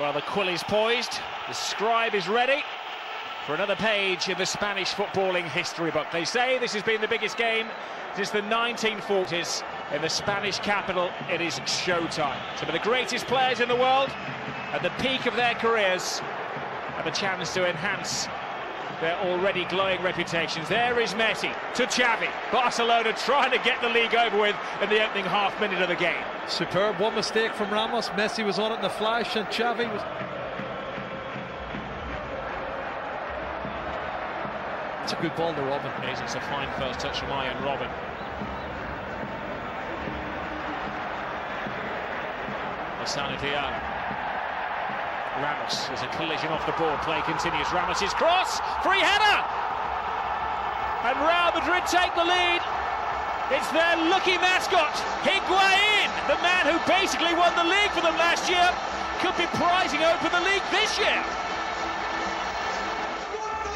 Well, the quill is poised, the scribe is ready for another page in the Spanish footballing history book. They say this has been the biggest game since the 1940s in the Spanish capital. It is showtime. Some of the greatest players in the world at the peak of their careers have a chance to enhance their already glowing reputations. There is Messi to Xavi. Barcelona trying to get the league over with in the opening half minute of the game. Superb. One mistake from Ramos. Messi was on it in the flash, and Xavi was. It's a good ball to Robben. It is. It's a fine first touch from Ian Robben. Osana Diarra. Ramos, there's a collision off the ball, play continues, Ramos' cross, free header! And Real Madrid take the lead. It's their lucky mascot, Higuain, the man who basically won the league for them last year, could be prizing open the league this year.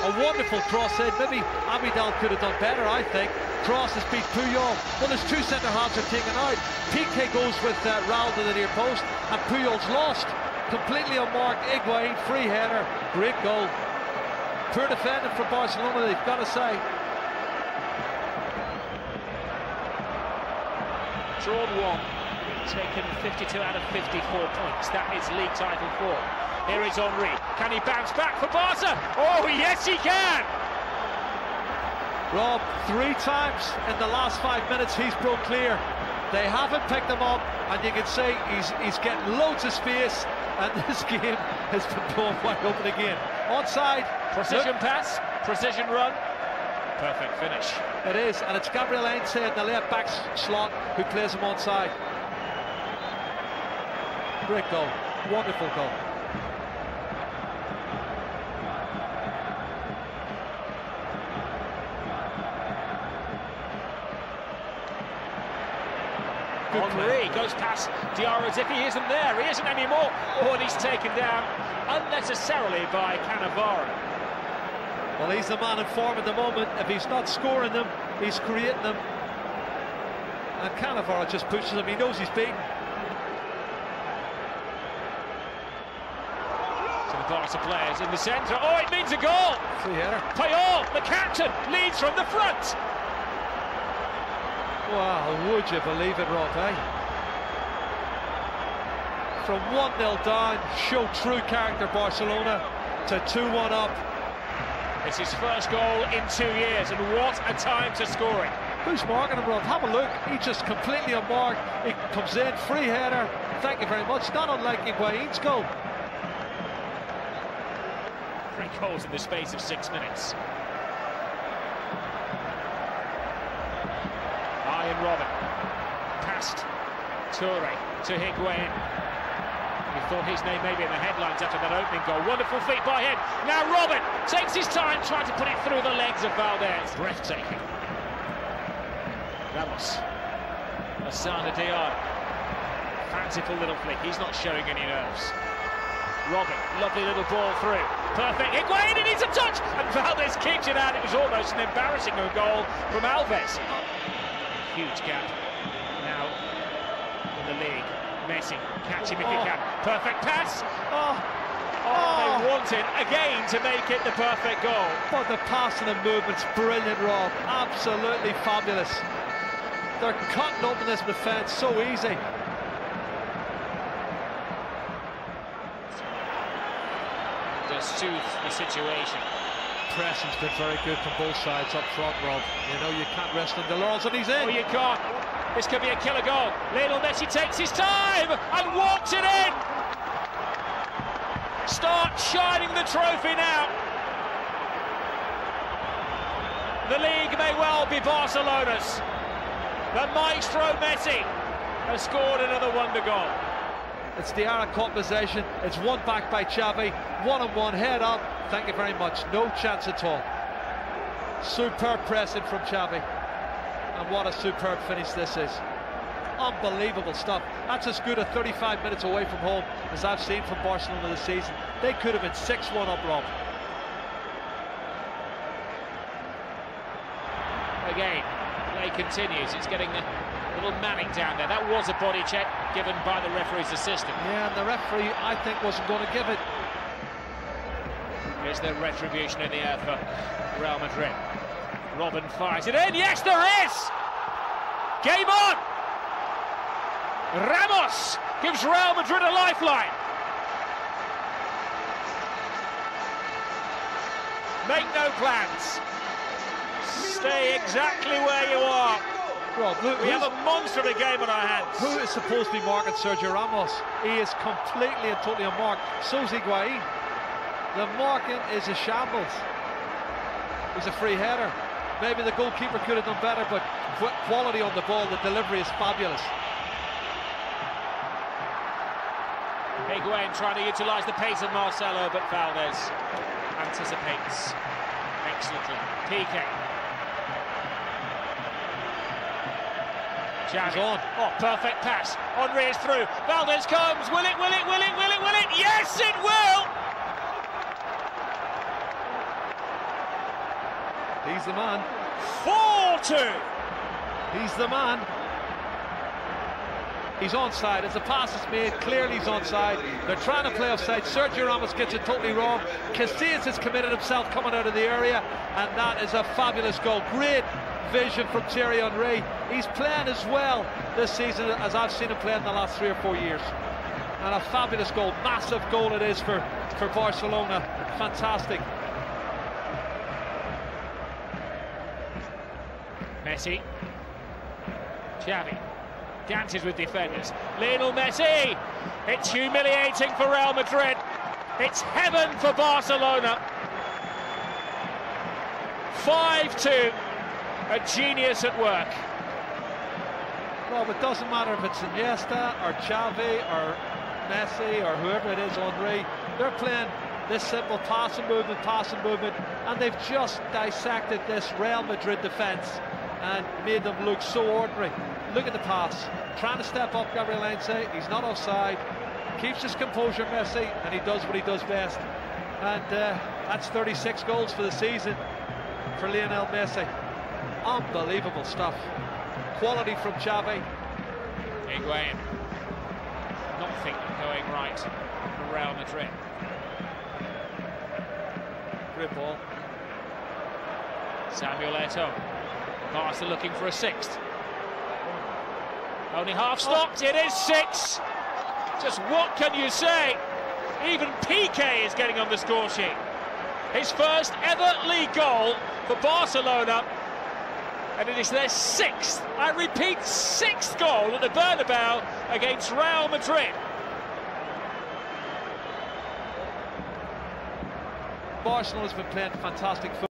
A wonderful cross in. Maybe Abidal could have done better, I think. Cross has beat Puyol. Well, there's two centre halves are taken out. Piqué goes with uh, Raul to the near post, and Puyol's lost completely unmarked. Higuain, free header, great goal. Poor defending for Barcelona, they've got to say. Drawn one, taken 52 out of 54 points. That is league title four. Here is Henry. Can he bounce back for Barca? Oh, yes, he can. Rob, three times in the last five minutes he's broke clear. They haven't picked him up, and you can see he's he's getting loads of space and this game has been blown wide open again. Onside. Precision Look. pass, precision run. Perfect finish. It is, and it's Gabriel Heinze in the left back slot who plays him onside. Great goal. Wonderful goal. Henry goes past Diarra as if he isn't there. He isn't anymore. Oh, and he's taken down unnecessarily by Cannavaro. Well, he's the man in form at the moment. If he's not scoring them, he's creating them. And Cannavaro just pushes him. He knows he's beaten. To the Barca players in the centre. Oh, it means a goal. Free header. Puyol, the captain, leads from the front. Wow, would you believe it, Rob, eh? From 1-0 down, show true character Barcelona to 2-1 up. It's his first goal in two years, and what a time to score it. Who's marking him, Rob? Have a look. He just completely unmarked. He comes in, free header. Thank you very much. Not unlike Higuain's goal. Three goals in the space of six minutes. Ian Robben. Past Toure to Higuain. We thought his name maybe in the headlines after that opening goal. Wonderful feet by him. Now Robben takes his time trying to put it through the legs of Valdés. Breathtaking. Ramos. Osana Diarra. Fanciful little flick. He's not showing any nerves. Robben, lovely little ball through. Perfect. Higuain, it needs a touch! And Valdés keeps it out. It was almost an embarrassing goal from Alves huge gap now in the league. Messi, catch him if oh. you can. Perfect pass. Oh. Oh, oh, they want it again to make it the perfect goal. But the pass and the movement's brilliant, Rob. Absolutely fabulous. They're cutting open this defence so easy. Just soothe the situation pressing's been very good from both sides up front, Rob. You know, you can't rest on the laurels, and he's in. Oh, you can't. This could be a killer goal. Lionel Messi takes his time and walks it in. Start shining the trophy now. The league may well be Barcelona's. The maestro Messi has scored another wonder goal. It's the Aaron caught possession. It's one back by Xavi. One on one, head up. Thank you very much. No chance at all. Superb pressing from Xavi. And what a superb finish this is. Unbelievable stuff. That's as good a 35 minutes away from home as I've seen from Barcelona this season. They could have been 6-1 up, Rob. Again, play continues. It's getting a Little Manning down there. That was a body check given by the referee's assistant. Yeah, and the referee, I think, wasn't going to give it. Is there retribution in the air for Real Madrid? Robben fires it in. Yes, there is! Game on! Ramos gives Real Madrid a lifeline. Make no plans. Stay exactly where you are. Rob, who, we have a monster of a game on our hands. Who is supposed to be marking Sergio Ramos? He is completely and totally unmarked. So's Higuain. The marking is a shambles. He's a free header. Maybe the goalkeeper could have done better, but quality on the ball, the delivery is fabulous. Higuain trying to utilise the pace of Marcelo, but Valdés anticipates excellently. Xavi. on. Oh, perfect pass. Henry is through. Valdés comes. Will it, will it, will it, will it, will it? Yes, it will! He's the man. 4-2. He's the man. He's onside. As the pass is made, clearly he's onside. They're trying to play offside. Sergio Ramos gets it totally wrong. Casillas has committed himself coming out of the area, and that is a fabulous goal. Great vision from Thierry Henry. He's playing as well this season as I've seen him play in the last three or four years. And a fabulous goal, massive goal it is for, for Barcelona. Fantastic. Messi. Xavi. Dances with defenders. Lionel Messi. It's humiliating for Real Madrid. It's heaven for Barcelona. 5-2. A genius at work. Well, it doesn't matter if it's Iniesta or Xavi or Messi or whoever it is, Henry. They're playing this simple passing movement, passing movement, and they've just dissected this Real Madrid defence and made them look so ordinary. Look at the pass. Trying to step up Gabriel Heinze. He's not offside. Keeps his composure, Messi, and he does what he does best. And uh, that's 36 goals for the season for Lionel Messi. Unbelievable stuff. Quality from Xavi. Higuain. Nothing going right for Real Madrid. Great ball. Samuel Eto'o. Barca looking for a sixth. Only half stopped, it is six. Just what can you say? Even Piqué is getting on the score sheet. His first ever league goal for Barcelona. And it is their sixth, I repeat, sixth goal at the Bernabeu against Real Madrid. Barcelona has been playing fantastic football.